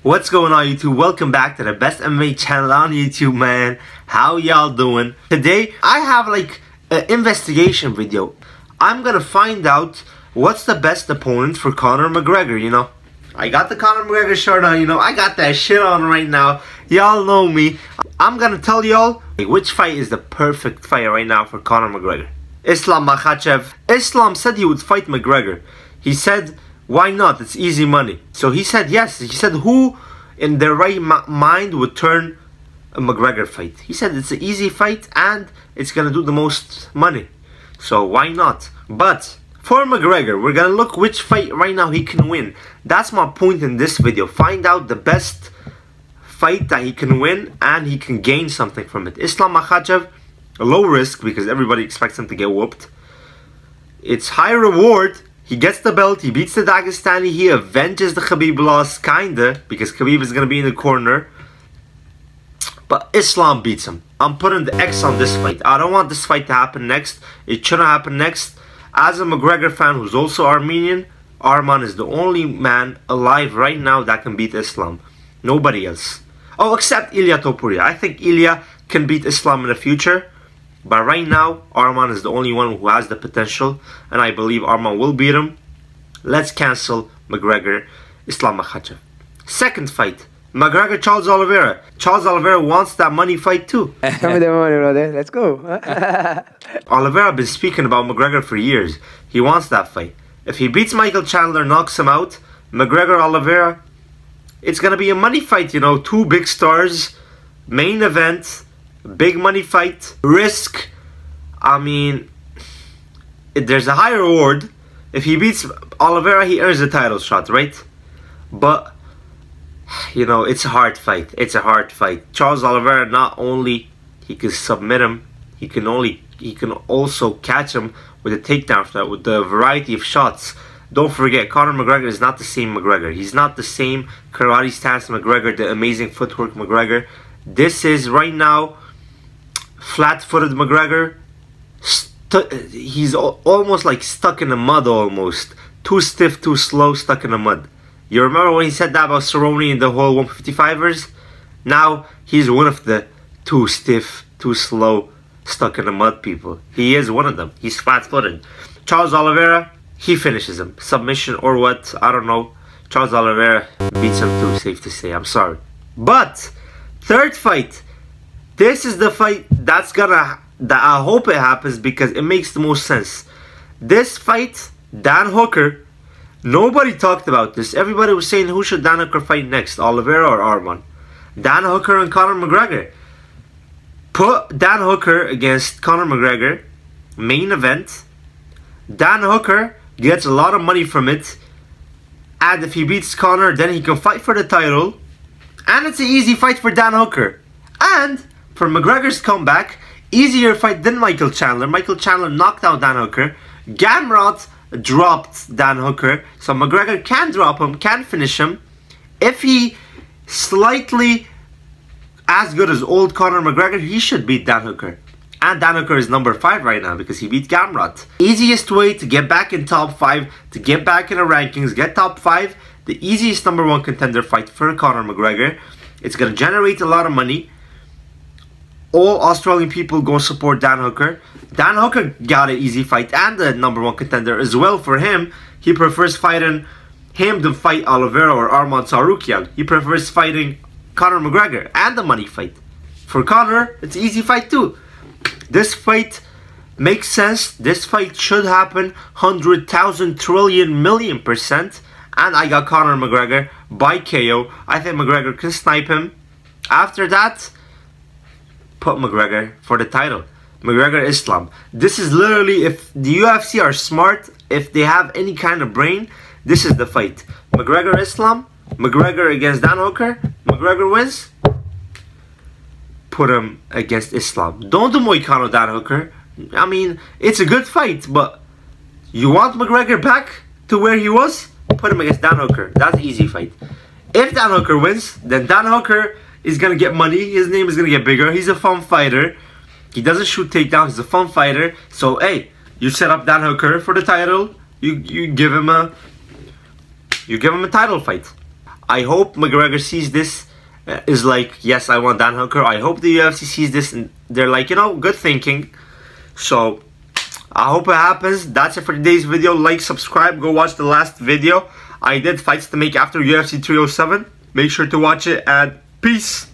What's going on YouTube? Welcome back to the best MMA channel on YouTube man. How y'all doing? Today I have like an investigation video. I'm gonna find out what's the best opponent for Conor McGregor, you know. I got the Conor McGregor shirt on, you know. I got that shit on right now. Y'all know me. I'm gonna tell y'all which fight is the perfect fight right now for Conor McGregor. Islam Makhachev. Islam said he would fight McGregor. He said why not? It's easy money. So he said yes. He said who in their right mind would turn a McGregor fight? He said it's an easy fight and it's gonna do the most money. So why not? But for McGregor, we're gonna look which fight right now he can win. That's my point in this video. Find out the best fight that he can win and he can gain something from it. Islam Makhachev, low risk because everybody expects him to get whooped. It's high reward he gets the belt, he beats the Dagestani, he avenges the Khabib loss, kinda, because Khabib is gonna be in the corner. But Islam beats him. I'm putting the X on this fight. I don't want this fight to happen next. It shouldn't happen next. As a McGregor fan who's also Armenian, Arman is the only man alive right now that can beat Islam. Nobody else. Oh, except Ilya Topuria. I think Ilya can beat Islam in the future. But right now, Arman is the only one who has the potential, and I believe Arman will beat him. Let's cancel McGregor, Islam Makhachev. Second fight, McGregor Charles Oliveira. Charles Oliveira wants that money fight too. Tell me the money, brother. Let's go. Oliveira been speaking about McGregor for years. He wants that fight. If he beats Michael Chandler, knocks him out, McGregor Oliveira, it's gonna be a money fight. You know, two big stars, main event big money fight, risk. I mean, there's a high reward. If he beats Oliveira, he earns the title shot, right? But, you know, it's a hard fight. It's a hard fight. Charles Oliveira, not only he can submit him, he can only he can also catch him with a takedown shot, with the variety of shots. Don't forget, Conor McGregor is not the same McGregor. He's not the same karate stance McGregor, the amazing footwork McGregor. This is right now flat-footed McGregor. he's almost like stuck in the mud almost. Too stiff, too slow, stuck in the mud. You remember when he said that about Cerrone and the whole 155ers? Now he's one of the too stiff, too slow, stuck in the mud people. He is one of them. He's flat-footed. Charles Oliveira, he finishes him. Submission or what, I don't know. Charles Oliveira beats him too, safe to say. I'm sorry. But, third fight, this is the fight that's gonna that I hope it happens because it makes the most sense. This fight, Dan Hooker, nobody talked about this. Everybody was saying who should Dan Hooker fight next, Oliveira or Arman? Dan Hooker and Conor McGregor. Put Dan Hooker against Conor McGregor, main event. Dan Hooker gets a lot of money from it. And if he beats Conor, then he can fight for the title. And it's an easy fight for Dan Hooker. And for McGregor's comeback, easier fight than Michael Chandler. Michael Chandler knocked out Dan Hooker. Gamrot dropped Dan Hooker. So McGregor can drop him, can finish him. If he slightly as good as old Conor McGregor, he should beat Dan Hooker. And Dan Hooker is number 5 right now because he beat Gamrot. Easiest way to get back in top 5, to get back in the rankings, get top 5, the easiest number 1 contender fight for Conor McGregor. It's going to generate a lot of money all Australian people go support Dan Hooker. Dan Hooker got an easy fight and the number one contender as well for him. He prefers fighting him to fight Oliveira or Arman Tsarukyan. He prefers fighting Conor McGregor and the money fight. For Conor, it's an easy fight too. This fight makes sense. This fight should happen 100,000 trillion million percent. And I got Conor McGregor by KO. I think McGregor can snipe him. After that, put McGregor for the title. McGregor Islam. This is literally, if the UFC are smart, if they have any kind of brain, this is the fight. McGregor Islam, McGregor against Dan Hooker, McGregor wins, put him against Islam. Don't do Moicano Dan Hooker. I mean, it's a good fight, but you want McGregor back to where he was? Put him against Dan Hooker. That's an easy fight. If Dan Hooker wins, then Dan Hooker is gonna get money. His name is gonna get bigger. He's a fun fighter. He doesn't shoot takedowns. He's a fun fighter. So hey, you set up Dan Hooker for the title. You you give him a you give him a title fight. I hope McGregor sees this uh, is like, yes, I want Dan Hooker. I hope the UFC sees this and they're like, you know, good thinking. So I hope it happens. That's it for today's video. Like, subscribe, go watch the last video. I did fights to make after UFC 307. Make sure to watch it and peace.